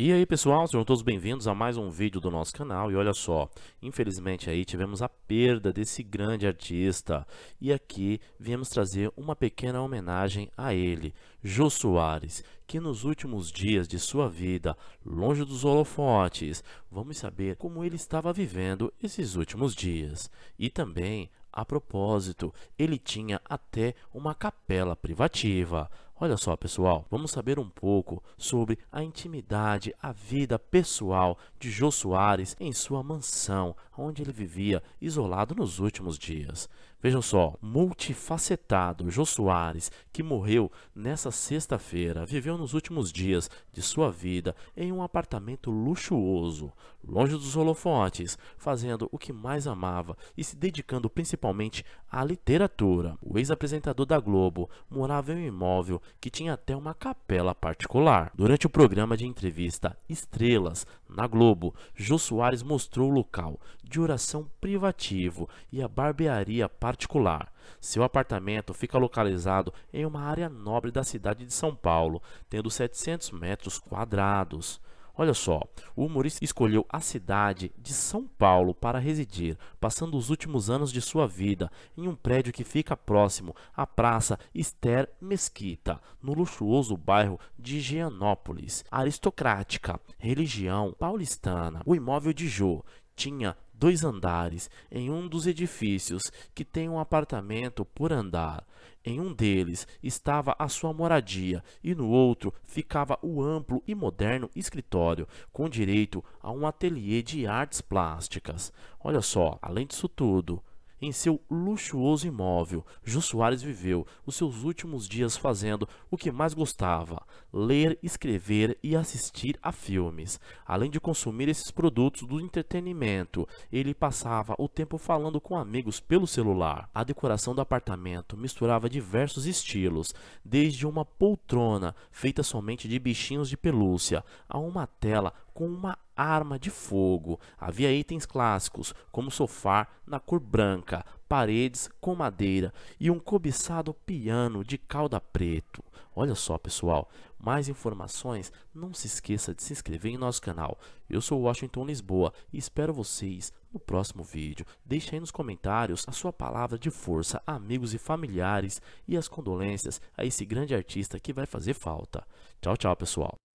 E aí pessoal, sejam todos bem-vindos a mais um vídeo do nosso canal. E olha só, infelizmente aí tivemos a perda desse grande artista. E aqui viemos trazer uma pequena homenagem a ele, Jô Soares, que nos últimos dias de sua vida, longe dos holofotes, vamos saber como ele estava vivendo esses últimos dias. E também a propósito, ele tinha até uma capela privativa. Olha só, pessoal, vamos saber um pouco sobre a intimidade, a vida pessoal de Jô Soares em sua mansão, onde ele vivia isolado nos últimos dias. Vejam só, multifacetado Jô Soares, que morreu nessa sexta-feira, viveu nos últimos dias de sua vida em um apartamento luxuoso, longe dos holofotes, fazendo o que mais amava e se dedicando principalmente à literatura. O ex-apresentador da Globo morava em um imóvel que tinha até uma capela particular. Durante o programa de entrevista Estrelas, na Globo, Jô Soares mostrou o local de oração privativo e a barbearia particular. Seu apartamento fica localizado em uma área nobre da cidade de São Paulo, tendo 700 metros quadrados. Olha só, o humorista escolheu a cidade de São Paulo para residir, passando os últimos anos de sua vida em um prédio que fica próximo à Praça Esther Mesquita, no luxuoso bairro de Gianópolis. Aristocrática, religião paulistana. O imóvel de Jô tinha dois andares em um dos edifícios que tem um apartamento por andar. Em um deles estava a sua moradia e no outro ficava o amplo e moderno escritório, com direito a um ateliê de artes plásticas. Olha só, além disso tudo, em seu luxuoso imóvel, Jô Soares viveu os seus últimos dias fazendo o que mais gostava, ler, escrever e assistir a filmes. Além de consumir esses produtos do entretenimento, ele passava o tempo falando com amigos pelo celular. A decoração do apartamento misturava diversos estilos, desde uma poltrona feita somente de bichinhos de pelúcia, a uma tela com uma arma de fogo. Havia itens clássicos, como sofá na cor branca, paredes com madeira e um cobiçado piano de cauda preto. Olha só, pessoal, mais informações, não se esqueça de se inscrever em nosso canal. Eu sou Washington Lisboa e espero vocês no próximo vídeo. Deixe aí nos comentários a sua palavra de força amigos e familiares e as condolências a esse grande artista que vai fazer falta. Tchau, tchau, pessoal.